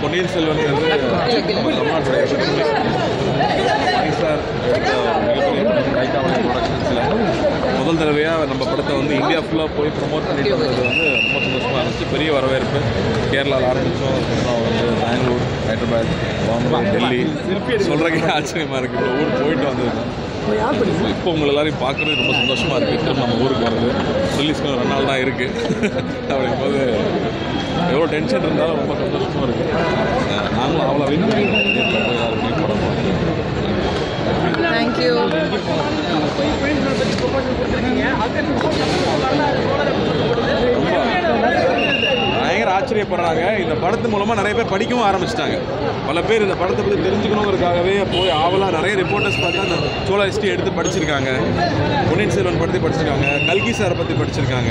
பொன்னியின் செல்வன்ங்கிறது நம்ம தமிழ்நாட்டுடைய மணி சார் ரைட்டாவளி ப்ரொடக்ஷன்ஸில் முதல் தடவையாக நம்ம படத்தை வந்து இந்தியா ஃபுல்லாக போய் ப்ரொமோட் பண்ணிட்டு வந்தது வந்து ரொம்ப சந்தோஷமாக இருந்துச்சு. பெரிய வரவேற்பு. கேரளாவில் ஆரம்பித்தோம் அதுக்கப்புறம் வந்து பெங்களூர் ஹைதராபாத் பாம்பே டெல்லி. சொல்கிறக்கே ஆச்சரியமாக இருக்குது இப்போ ஊர் போயிட்டு வந்திருக்கோம் இப்போ உங்களை எல்லாரையும் பார்க்குறது ரொம்ப சந்தோஷமாக இருக்குது நம்ம ஊருக்கு வர்றது ரிலீஸ்க்கு ரெண்டு நாள் தான் இருக்குது அப்படிங்கும்போது எவ்வளோ டென்ஷன் இருந்தாலும் ரொம்ப சந்தோஷமாக இருக்குது நாங்களும் அவ்வளோ பார்க்கணும் தேங்க்யூ ரொம்ப பயங்கர ஆச்சரியப்படுறாங்க. இந்த படத்து மூலமாக நிறைய பேர் படிக்கவும் ஆரம்பிச்சிட்டாங்க. பல பேர் இந்த படத்தை பற்றி தெரிஞ்சுக்கணுங்கிறதுக்காகவே போய் ஆவலாக நிறைய ரிப்போர்ட்டர்ஸ் பார்த்தா அந்த சோழ ஹிஸ்ட்ரி எடுத்து படிச்சிருக்காங்க. பொன்னியின் செல்வன் பற்றி படிச்சிருக்காங்க. கல்கி சாரை பற்றி படிச்சிருக்காங்க.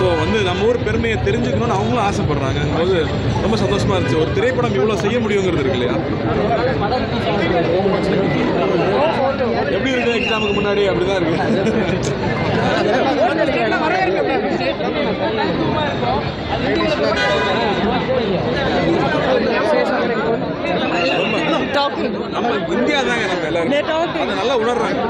ஸோ வந்து நம்ம ஊர் பெருமையை தெரிஞ்சுக்கணும்னு அவங்களும் ஆசைப்படுறாங்க போது ரொம்ப சந்தோஷமாக இருந்துச்சு. ஒரு திரைப்படம் இவ்வளோ செய்ய முடியுங்கிறது இருக்கு இல்லையா? எப்படி இருக்கு எக்ஸாமுக்கு முன்னாடி? அப்படிதான் இருக்கு. நம்ம இந்தியா தாங்க நம்ம எல்லாரும். நல்லா உணர்றாங்க.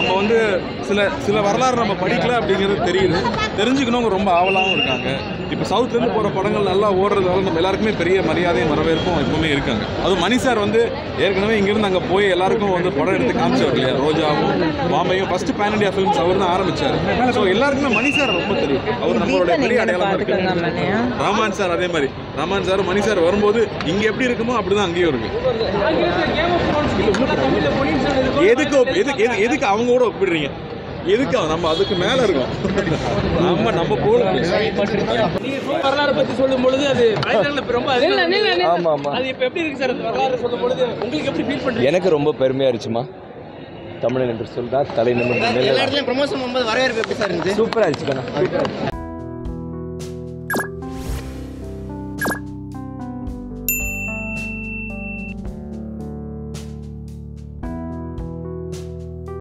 நம்ம வந்து சில சில வரலாறு நம்ம படிக்கல அப்படிங்கிறது தெரியுது. தெரிஞ்சுக்கணுங்க ரொம்ப ஆவலாகவும் இருக்காங்க. இப்போ சவுத்லேருந்து போகிற படங்கள் நல்லா ஓடுறதால நம்ம எல்லாருக்குமே பெரிய மரியாதையும் வரவேற்பும் எப்பவுமே இருக்காங்க. அதுவும் மணி சார் வந்து ஏற்கனவே இங்கேருந்து அங்கே போய் எல்லாருக்கும் வந்து படம் எடுத்து காமிச்சவர் இல்லையா? ரோஜாவும் பாம்பையும் ஃபர்ஸ்ட் பேன் இண்டியா ஃபிலிம்ஸ் அவர் தான் ஆரம்பிச்சார். ஸோ எல்லாருக்குமே மணி சார் ரொம்ப தெரியும். அவர் நம்மளோட பெரிய அடையாளமாக இருக்கு. ராமான் சார் அதே மாதிரி. ராமான் சார் மணி சார் வரும்போது இங்கே எப்படி இருக்குமோ அப்படிதான் அங்கேயும் இருக்கு. எதுக்கு எதுக்கு எது- எதுக்கு அவங்க கூட ஒப்பிடுறீங்க. எதுக்கு? அவ- நம்ம அதுக்கு மேல இருக்கோம். நம்ம நம்ம போல வரலாறு பத்தி சொல்லும் பொழுது அது ரொம்ப. ஆமாம் ஆமாம் அது இப்ப எப்படி இருக்கு சார்? அந்த வரலாறு சொல்லும் பொழுது உங்களுக்கு எப்படி ஃபீல் பண்றீங்க? எனக்கு ரொம்ப பெருமையாக இருந்துச்சுமா. தமிழன் என்று சொல்லிட்டா தலை நிமிர்ந்து எல்லா இடத்துலயும் ப்ரொமோஷன் பண்ணும்போது வரவேற்பு எப்படி சார் இருந்துச்சு? சூப்பராக இருந்துச்சு